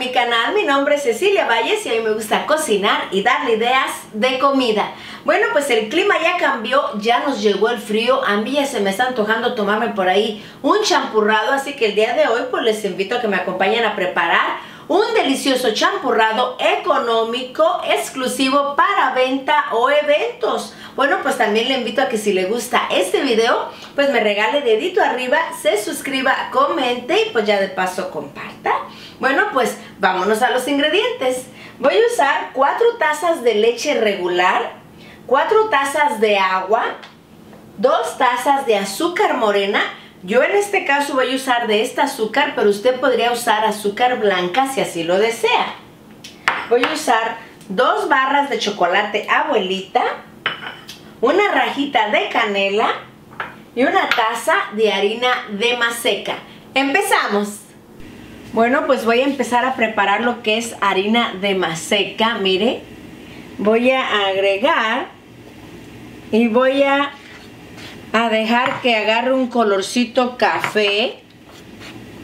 mi canal, mi nombre es Cecilia Valles y a mí me gusta cocinar y darle ideas de comida. Bueno, pues el clima ya cambió, ya nos llegó el frío, a mí ya se me está antojando tomarme por ahí un champurrado, así que el día de hoy pues les invito a que me acompañen a preparar un delicioso champurrado económico, exclusivo para venta o eventos. Bueno, pues también le invito a que si le gusta este video, pues me regale dedito arriba, se suscriba, comente y pues ya de paso comparta. Bueno, pues vámonos a los ingredientes. Voy a usar 4 tazas de leche regular, 4 tazas de agua, 2 tazas de azúcar morena, yo en este caso voy a usar de esta azúcar, pero usted podría usar azúcar blanca si así lo desea. Voy a usar dos barras de chocolate abuelita, una rajita de canela y una taza de harina de maseca. ¡Empezamos! Bueno, pues voy a empezar a preparar lo que es harina de maseca. Mire, voy a agregar y voy a a dejar que agarre un colorcito café.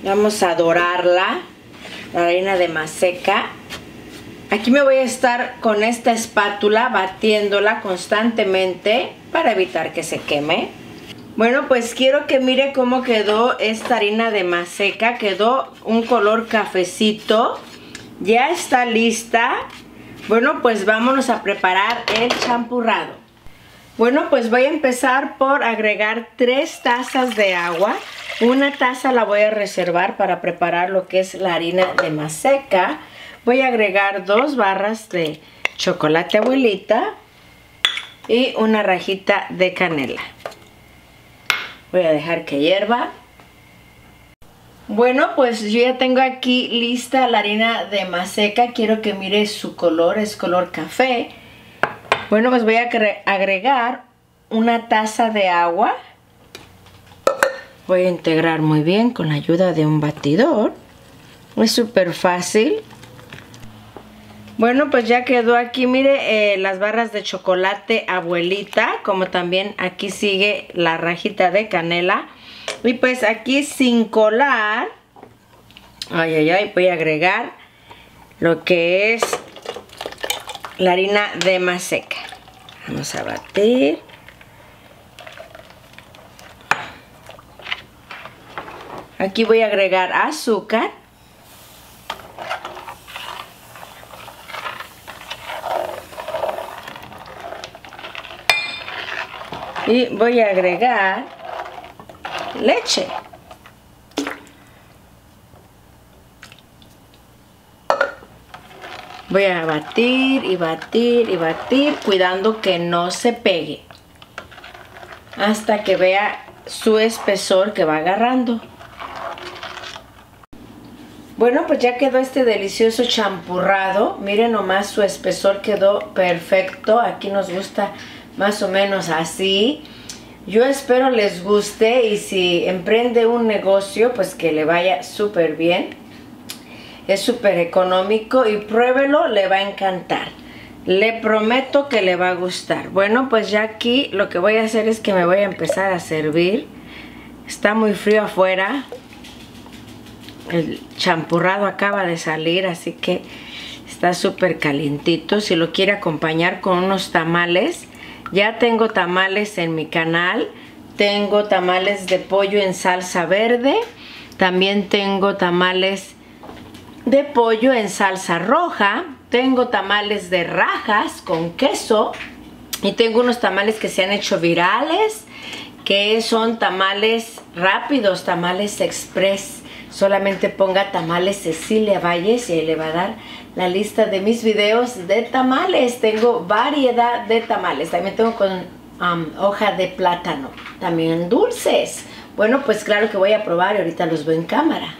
Vamos a dorarla, la harina de maseca. Aquí me voy a estar con esta espátula batiéndola constantemente para evitar que se queme. Bueno, pues quiero que mire cómo quedó esta harina de maseca. Quedó un color cafecito. Ya está lista. Bueno, pues vámonos a preparar el champurrado. Bueno, pues voy a empezar por agregar tres tazas de agua. Una taza la voy a reservar para preparar lo que es la harina de maseca. Voy a agregar dos barras de chocolate abuelita y una rajita de canela. Voy a dejar que hierva. Bueno, pues yo ya tengo aquí lista la harina de maseca. Quiero que mire su color, es color café. Bueno, pues voy a agregar una taza de agua. Voy a integrar muy bien con la ayuda de un batidor. Es súper fácil. Bueno, pues ya quedó aquí, mire, eh, las barras de chocolate abuelita, como también aquí sigue la rajita de canela. Y pues aquí sin colar, ay, ay, ay, voy a agregar lo que es la harina de maseca. Vamos a batir. Aquí voy a agregar azúcar. Y voy a agregar leche. Voy a batir y batir y batir cuidando que no se pegue. Hasta que vea su espesor que va agarrando. Bueno, pues ya quedó este delicioso champurrado. Miren nomás su espesor quedó perfecto. Aquí nos gusta más o menos así. Yo espero les guste y si emprende un negocio, pues que le vaya súper bien. Es súper económico y pruébelo, le va a encantar. Le prometo que le va a gustar. Bueno, pues ya aquí lo que voy a hacer es que me voy a empezar a servir. Está muy frío afuera. El champurrado acaba de salir, así que está súper calientito. Si lo quiere acompañar con unos tamales, ya tengo tamales en mi canal. Tengo tamales de pollo en salsa verde. También tengo tamales de pollo en salsa roja. Tengo tamales de rajas con queso. Y tengo unos tamales que se han hecho virales, que son tamales rápidos, tamales express. Solamente ponga tamales Cecilia Valles y ahí le va a dar la lista de mis videos de tamales. Tengo variedad de tamales. También tengo con hoja de plátano. También dulces. Bueno, pues claro que voy a probar y ahorita los veo en cámara.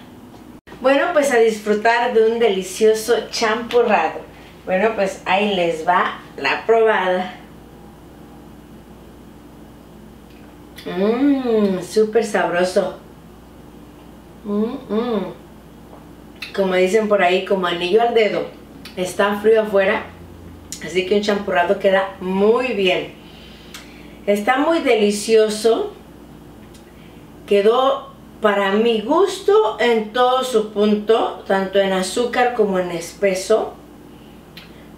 Bueno, pues a disfrutar de un delicioso champurrado. Bueno, pues ahí les va la probada. Mmm, súper sabroso. Mmm, Como dicen por ahí, como anillo al dedo. Está frío afuera, así que un champurrado queda muy bien. Está muy delicioso. Quedó para mi gusto en todo su punto, tanto en azúcar como en espeso.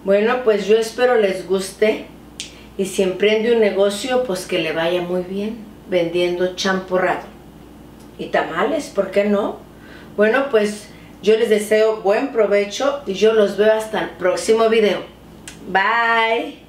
Bueno, pues yo espero les guste y si emprende un negocio, pues que le vaya muy bien vendiendo champurrado. Y tamales, ¿por qué no? Bueno, pues yo les deseo buen provecho y yo los veo hasta el próximo video. Bye.